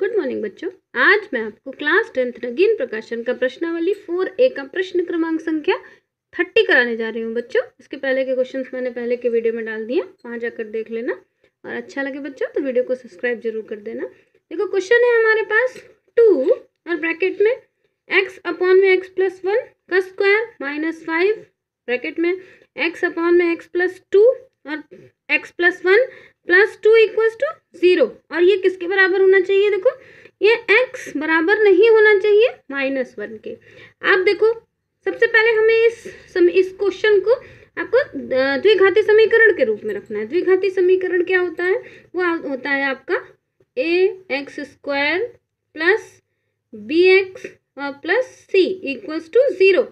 Good morning बच्चों। आज मैं आपको क्लास टेंथ नगीन प्रकाशन का प्रश्नावली फोर ए का प्रश्न क्रमांक संख्या थर्टी कराने जा रही हूँ, बच्चों। इसके पहले के क्वेश्चंस मैंने पहले के वीडियो में डाल दिए, वहाँ जाकर देख लेना। और अच्छा लगे बच्चों तो वीडियो को सब्सक्राइब ज़रूर कर देना। देखो क्वेश्चन है हमारे पास टू और ब्रैकेट में एक्स अपॉन में एक्स प्लस वन का स्क्वायर माइनस फाइव ब्रैकेट में एक्स अपॉन में एक्स प्लस टू और x plus one plus two equals to zero. और ये किसके बराबर होना चाहिए? देखो ये एक्स बराबर नहीं होना चाहिए माइनस वन के। आप देखो सबसे पहले हमें इस सम, इस क्वेश्चन को आपको द्विघाती समीकरण के रूप में रखना है। द्विघाती समीकरण क्या होता है? वो होता है आपका a x square plus b x और plus c equals to zero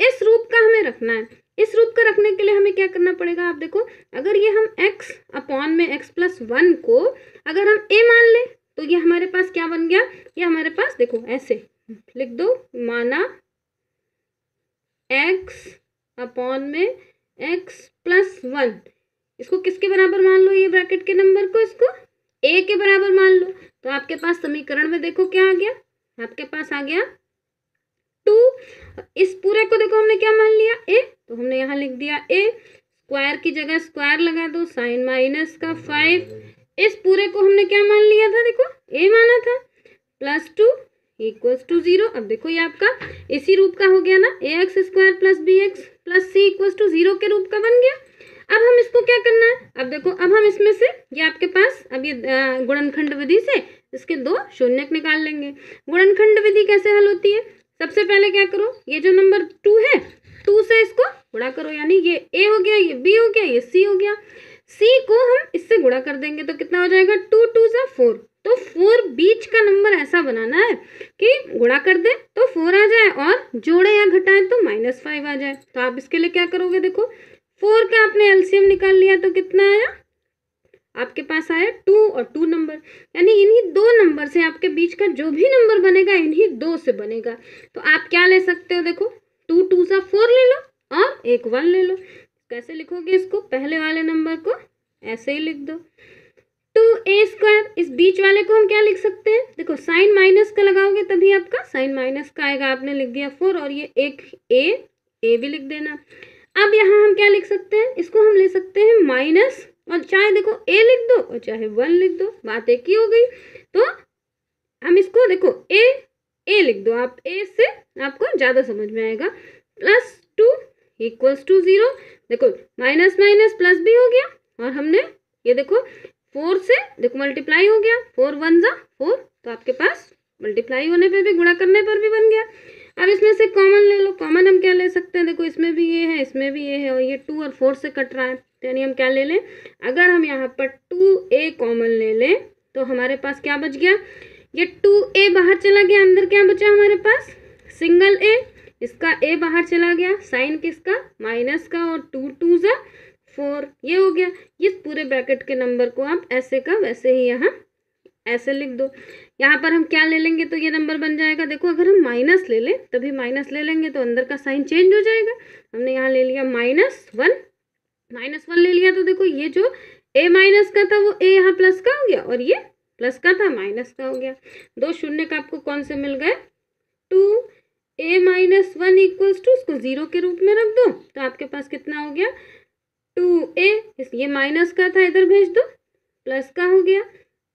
इस रूप का हमें रखना है। इस रूप का रखने के लिए हमें क्या करना पड़ेगा? आप देखो, अगर ये हम x अपॉन में x प्लस वन को अगर हम a मान ले तो ये हमारे पास क्या बन गया? ये हमारे पास देखो, ऐसे लिख दो, माना x अपॉन में x प्लस वन इसको किसके बराबर मान लो? ये ब्रैकेट के नंबर को इसको a के बराबर मान लो। तो आपके पास समीकरण में देखो क्या आ गया? आपके पास आ गया टू इस पूरे को देखो, हमने क्या मान लिया? ए तो हमने यहाँ लिख दिया ए, स्क्वायर की जगह स्क्वायर लगा दो, साइन माइनस का फाइव। इस पूरे को हमने क्या मान लिया था? देखो, ए माना था, plus two equals to zero. अब देखो ये आपका इसी रूप का हो गया ना, a x square plus b x plus c equals to zero के रूप का बन गया। अब हम इसको क्या करना है? अब देखो, अब हम इसमें से, ये आपके पास, अब ये गुणनखंड विधि से इसके दो शून्य निकाल लेंगे। गुणनखंड विधि कैसे हल होती है? सबसे पहले क्या करो, ये जो नंबर टू है, टू से इसको गुणा करो, यानी ये ए हो गया, ये बी हो गया, ये सी हो गया। सी को हम इससे गुणा कर देंगे तो कितना हो जाएगा? टू टू सा फोर। तो फोर बीच का नंबर ऐसा बनाना है कि गुणा कर दे तो फोर आ जाए, और जोड़े या घटाएँ तो माइनस फाइव आ जाए। तो आप इसके लिए क्या करोगे, देखो, फोर का आपने एलसीएम निकाल लिया तो कितना आया? आपके पास आया टू और टू नंबर। यानी इन्हीं दो नंबर से आपके बीच का जो भी नंबर बनेगा, इन्हीं दो से बनेगा। तो आप क्या ले सकते हो, देखो, टू टू सा फोर ले लो और एक वन ले लो। कैसे लिखोगे इसको? पहले वाले नंबर को ऐसे ही लिख दो। टू ए स्क्वायर, इस बीच वाले को हम क्या लिख सकते हैं? देखो, साइन माइनस का लगाओगे तभी आपका साइन माइनस का आएगा। आपने लिख दिया फोर और ये एक ए ए भी लिख देना। अब यहाँ हम क्या लिख सकते हैं? इसको हम ले सकते हैं माइनस। और चाहे देखो, ए लिख दो और चाहे वन लिख दो, बात एक ही हो गई। तो हम इसको देखो, ए ए लिख दो। आप ए से आपको ज़्यादा समझ में आएगा। Plus two equals to zero देखो माइनस माइनस प्लस भी हो गया और हमने, ये देखो फोर से, देखो मल्टीप्लाई हो गया। फोर वन ज़ा फोर तो आपके पास मल्टीप्लाई होने पे भी, गुणा करने पर भी बन गया। अब इसमें से कॉमन ले लो। कॉमन हम क्या ले सकते हैं? देखो, इसमें भी ये है, इसमें भी ये है और ये टू और फोर से कट रहा है। तो यानी हम क्या ले लें? अगर हम यहाँ पर टू ए कॉमन ले लें तो हमारे पास क्या बच गया? ये टू ए बाहर चला गया। अंदर क्या बचा हमारे पास? सिंगल ए इसका ए बाहर चला गया, साइन किसका? माइनस का और टू टू ज़ा, फोर, ये हो गया। इस पूरे ब्रैकेट के नंबर को आप ऐसे का वैसे ही यहाँ ऐसे लिख दो। यहाँ पर हम क्या ले लेंगे तो ये नंबर बन जाएगा। देखो, अगर हम माइनस ले लें, तभी माइनस ले लेंगे तो अंदर का साइन चेंज हो जाएगा। हमने यहाँ ले लिया माइनस वन। माइनस वन ले लिया तो देखो, ये जो ए माइनस का था वो ए यहाँ प्लस का हो गया और ये प्लस का था, माइनस का हो गया। दो शून्य का आपको कौन से मिल गए? Two. A minus one equals to उसको ज़ीरो के रूप में रख दो। तो आपके पास कितना हो गया? टू ए ये माइनस का था, इधर भेज दो। प्लस का हो गया।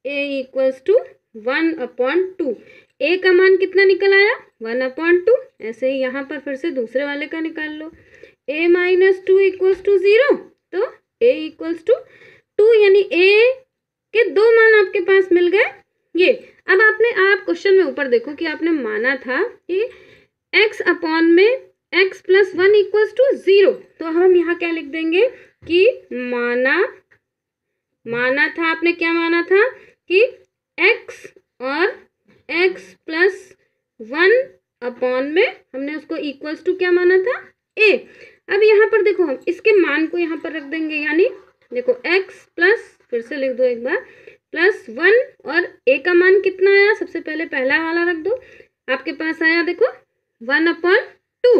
A equals to one upon two a का मान कितना निकल आया? वन अपॉन टू ऐसे ही यहाँ पर फिर से दूसरे वाले का निकाल लो। A minus two equals to zero तो ए इक्वल्स टू टू यानी ए के दो मान आपके पास मिल गए। ये, अब आपने आप क्वेश्चन में ऊपर देखो कि आपने माना था कि x अपॉन में x plus one equals to zero तो हम यहाँ क्या लिख देंगे? कि माना माना था, आपने क्या माना था? कि x और x प्लस वन अपॉन में हमने उसको इक्वल्स टू क्या माना था? A. अब यहाँ पर देखो, हम इसके मान को यहाँ पर रख देंगे, यानी देखो, x प्लस फिर से लिख दो एक बार प्लस वन और a का मान कितना आया? सबसे पहले पहला वाला रख दो। आपके पास आया, देखो वन अपॉन टू।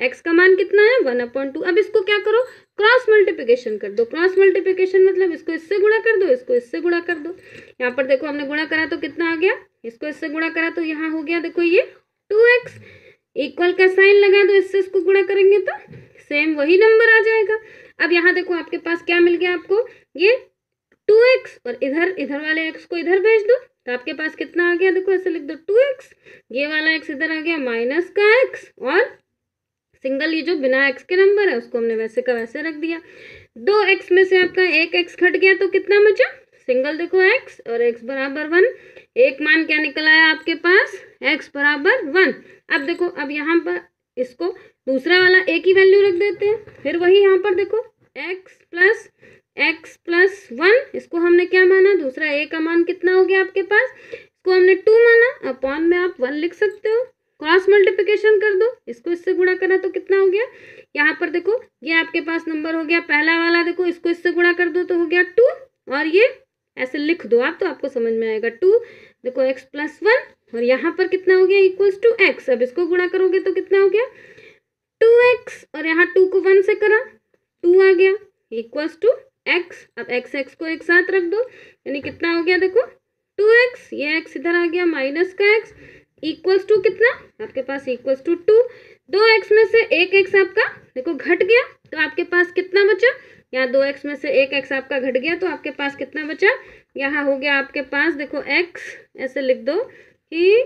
एक्स का मान कितना है? One upon two. अब इसको क्या करो? क्रॉस मल्टीप्लिकेशन कर दो। क्रॉस मल्टीप्लिकेशन मतलब इसको इससे गुणा कर दो, इसको इससे गुणा कर दो। यहाँ पर देखो हमने गुणा करा तो कितना आ गया? इसको इससे गुणा करा तो यहाँ हो गया देखो ये टू एक्स इक्वल का साइन लगा दो, इससे इसको गुणा करेंगे तो सेम वही नंबर आ जाएगा। अब यहाँ देखो आपके पास क्या मिल गया आपको? ये टू एक्स और इधर इधर वाले एक्स को इधर भेज दो। तो आपके पास कितना आ गया? देखो, ऐसे लिख दो, टू एक्स। ये वाला एक्स इधर आ गया, माइनस का एक्स। और सिंगल, ये जो बिना एक्स के नंबर है, उसको हमने वैसे का वैसे रख दिया। दो एक्स में से आपका एक एक्स घट गया तो कितना बचा? सिंगल देखो, एक्स और एक्स बराबर वन। एक मान क्या निकल आया आपके पास? एक्स बराबर वन। अब देखो, अब यहाँ पर इसको दूसरा वाला एक ही वैल्यू रख देते हैं। फिर वही यहाँ पर देखो, x plus x plus one इसको हमने क्या माना? दूसरा ए का मान कितना हो गया आपके पास? इसको हमने टू माना। अपॉन में आप वन लिख सकते हो। क्रॉस मल्टीप्लिकेशन कर दो। इसको इससे गुणा करा तो कितना हो गया? यहाँ पर देखो, ये आपके पास नंबर हो गया। पहला वाला देखो, इसको इससे गुणा कर दो तो हो गया टू और ये ऐसे लिख दो आप तो आपको समझ में आएगा। टू देखो एक्स प्लस वन और यहाँ पर कितना हो गया? इक्वल्स टू एक्स अब इसको गुणा करोगे तो कितना हो गया? टू एक्स और यहाँ टू को वन से करा। टू आ गया। इक्वल्स टू एक्स अब एक्स एक्स को एक साथ रख दो। यानी कितना हो गया देखो? टू एक्स ये एक्स इधर आ गया माइनस का एक्स इक्वल्स टू कितना? आपके पास इक्वल्स टू टू दो एक्स में से एक एक्स आपका, देखो, घट गया तो आपके पास कितना बचा? यहाँ दो एक्स में से एक एक्स आपका घट गया तो आपके पास कितना बचा? यहाँ हो गया आपके पास, देखो एक्स ऐसे लिख दो कि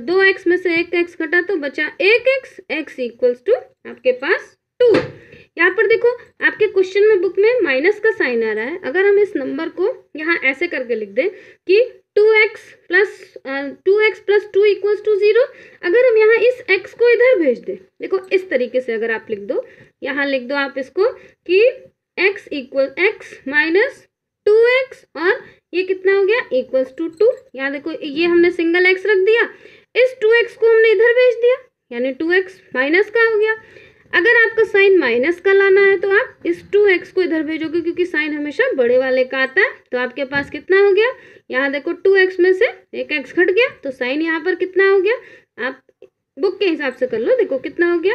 दो एक्स में से एक एक्स घटा तो बचा एक एक्स एक्स इक्वल्स टू आपके पास यहाँ पर देखो, आपके क्वेश्चन में बुक में माइनस का साइन आ रहा है। अगर हम इस नंबर को यहाँ ऐसे करके लिख दें कि two x plus two x plus two equals to zero अगर हम यहाँ इस एक्स को इधर भेज दें, देखो, इस तरीके से अगर आप लिख दो, यहाँ लिख दो आप इसको कि x equal x minus two x और ये कितना हो गया इक्वल्स टू टू यहाँ देखो, ये हमने सिंगल एक्स रख दिया। इस टू एक्स को हमने इधर भेज दिया, यानी टू एक्स माइनस का हो गया। अगर आपका साइन माइनस का लाना है तो आप इस टू एक्स को इधर भेजोगे, क्योंकि साइन हमेशा बड़े वाले का आता है। तो आपके पास कितना हो गया? यहाँ देखो टू एक्स में से एक एक्स घट गया तो साइन यहाँ पर कितना हो गया? आप बुक के हिसाब से कर लो, देखो कितना हो गया।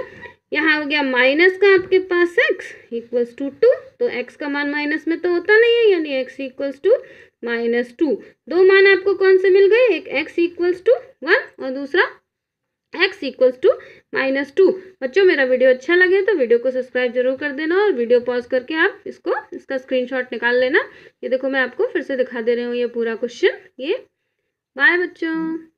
यहाँ हो गया माइनस का आपके पास एक्स इक्वल्स टू टू तो एक्स का मान माइनस में तो होता नहीं है, यानी x equals two minus two दो मान आपको कौन से मिल गए? एक एक्स इक्वल्स टू वन और दूसरा x equals two minus two बच्चों, मेरा वीडियो अच्छा लगे तो वीडियो को सब्सक्राइब ज़रूर कर देना और वीडियो पॉज करके आप इसको, इसका स्क्रीनशॉट निकाल लेना। ये देखो, मैं आपको फिर से दिखा दे रही हूँ ये पूरा क्वेश्चन ये बाय बच्चों।